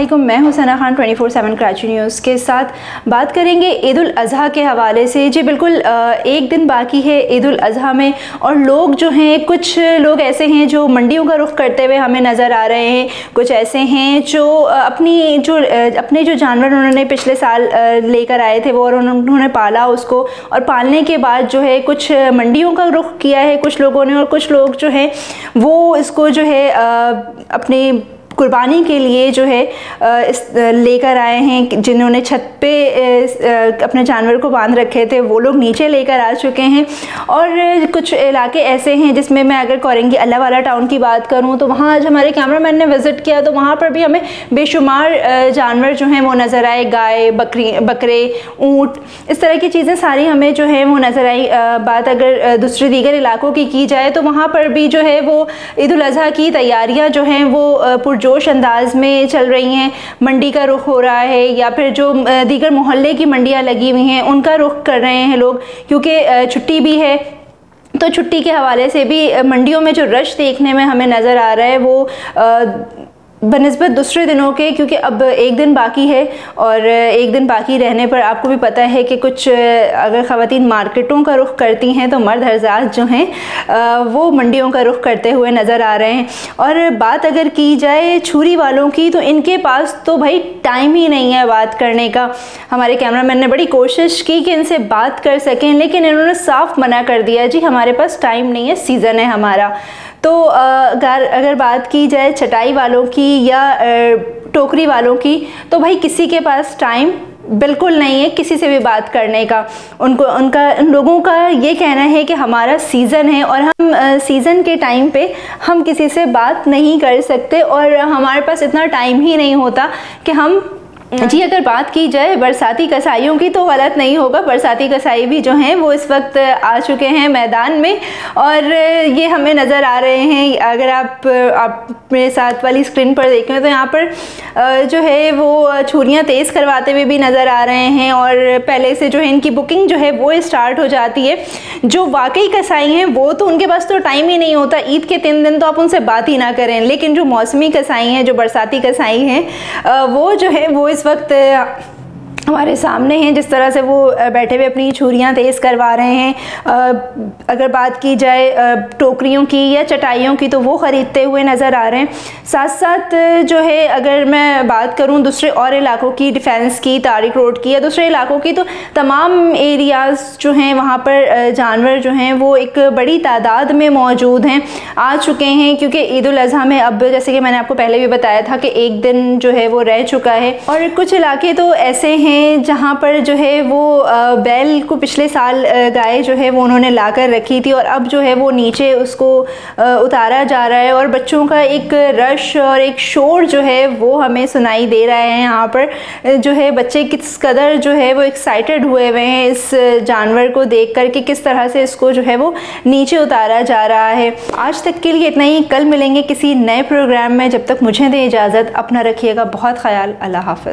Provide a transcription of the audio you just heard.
अस्सलाम मैं हुसैना खान 24/7 कराची न्यूज़ के साथ। बात करेंगे ईद उल अज़हा के हवाले से। जी बिल्कुल एक दिन बाकी है ईद उल अज़हा में और लोग जो हैं, कुछ लोग ऐसे हैं जो मंडियों का रुख करते हुए हमें नज़र आ रहे हैं। कुछ ऐसे हैं जो अपनी जो अपने जो जानवर उन्होंने पिछले साल लेकर आए थे वो और उन्होंने पाला उसको और पालने के बाद जो है कुछ मंडियों का रुख किया है कुछ लोगों ने और कुछ लोग जो हैं वो इसको जो है अपने कुर्बानी के लिए जो है लेकर आए हैं, जिन्होंने छत पे अपने जानवर को बाँध रखे थे, वो लोग नीचे लेकर आ चुके हैं। और कुछ इलाके ऐसे हैं जिसमें मैं अगर कौरंगी अल्लाह वाला टाउन की बात करूँ तो वहाँ आज हमारे कैमरा ने विज़िट किया तो वहाँ पर भी हमें बेशुमार जानवर जो हैं वो नज़र आए, गाय, बकरी, बकरे, ऊँट, इस तरह की चीज़ें सारी हमें जो है वो नज़र आई। बात अगर दूसरे दीगर इलाकों की की जाए तो वहाँ पर भी जो है वो ईद अज़ी की तैयारियाँ जो हैं वो पुरजो जोश अंदाज में चल रही हैं। मंडी का रुख हो रहा है या फिर जो दीगर मोहल्ले की मंडियाँ लगी हुई हैं, उनका रुख कर रहे हैं लोग, क्योंकि छुट्टी भी है। तो छुट्टी के हवाले से भी मंडियों में जो रश देखने में हमें नज़र आ रहा है, वो बनस्बत दूसरे दिनों के, क्योंकि अब एक दिन बाकी है और एक दिन बाकी रहने पर आपको भी पता है कि कुछ, अगर ख़वान मार्केटों का रुख करती हैं तो मर्द हरजात जो हैं वो मंडियों का रुख करते हुए नज़र आ रहे हैं। और बात अगर की जाए छुरी वालों की तो इनके पास तो भाई टाइम ही नहीं है बात करने का। हमारे कैमरामैन ने बड़ी कोशिश की कि इनसे बात कर सकें, लेकिन इन्होंने साफ़ मना कर दिया, जी, हमारे पास टाइम नहीं है, सीज़न है हमारा। तो अगर अगर बात की जाए चटाई वालों की या टोकरी वालों की तो भाई किसी के पास टाइम बिल्कुल नहीं है किसी से भी बात करने का। उनको, उनका, उन लोगों का ये कहना है कि हमारा सीज़न है और हम सीज़न के टाइम पे हम किसी से बात नहीं कर सकते और हमारे पास इतना टाइम ही नहीं होता कि हम जी, अगर बात की जाए बरसाती कसाईयों की तो गलत नहीं होगा। बरसाती कसाई भी जो हैं, वो इस वक्त आ चुके हैं मैदान में। और ये हमें नज़र आ रहे हैं, अगर आप आप मेरे साथ वाली स्क्रीन पर देखें तो यहाँ पर जो है वो छुरियाँ तेज़ करवाते हुए भी नज़र आ रहे हैं। और पहले से जो है, इनकी बुकिंग जो है, वो स्टार्ट हो जाती है। जो वाकई कसाई हैं, वो तो उनके पास तो टाइम ही नहीं होता। ईद के तीन दिन तो आप उनसे बात ही ना करें। लेकिन जो मौसमी कसाई हैं, जो बरसाती कसाई हैं वो जो है, वो इस वक्त हमारे सामने हैं, जिस तरह से वो बैठे हुए अपनी छुरियाँ तेज़ करवा रहे हैं। अगर बात की जाए टोकरियों की या चटाइयों की तो वो ख़रीदते हुए नज़र आ रहे हैं। साथ साथ जो है, अगर मैं बात करूँ दूसरे और इलाकों की, डिफेंस की, तारिक रोड की या दूसरे इलाकों की तो तमाम एरियाज़ जो हैं, वहाँ पर जानवर जो हैं, वो एक बड़ी तादाद में मौजूद हैं। आ चुके हैं, क्योंकि ईद अज़ी में अब, जैसे कि मैंने आपको पहले भी बताया था कि एक दिन जो है वो रह चुका है। और कुछ इलाके तो ऐसे हैं हैं जहाँ पर जो है वो बैल को पिछले साल गाय जो है वो उन्होंने ला कर रखी थी और अब जो है वो नीचे उसको उतारा जा रहा है और बच्चों का एक रश और एक शोर जो है वो हमें सुनाई दे रहा है यहाँ पर। जो है बच्चे किस कदर जो है वो एक्साइटेड हुए हुए हैं इस जानवर को देख कर कि किस तरह से इसको जो है वो नीचे उतारा जा रहा है। आज तक के लिए इतना ही। कल मिलेंगे किसी नए प्रोग्राम में। जब तक मुझे दें इजाज़त, अपना रखिएगा। बहुत ख्याल। अल्लाह हाफ़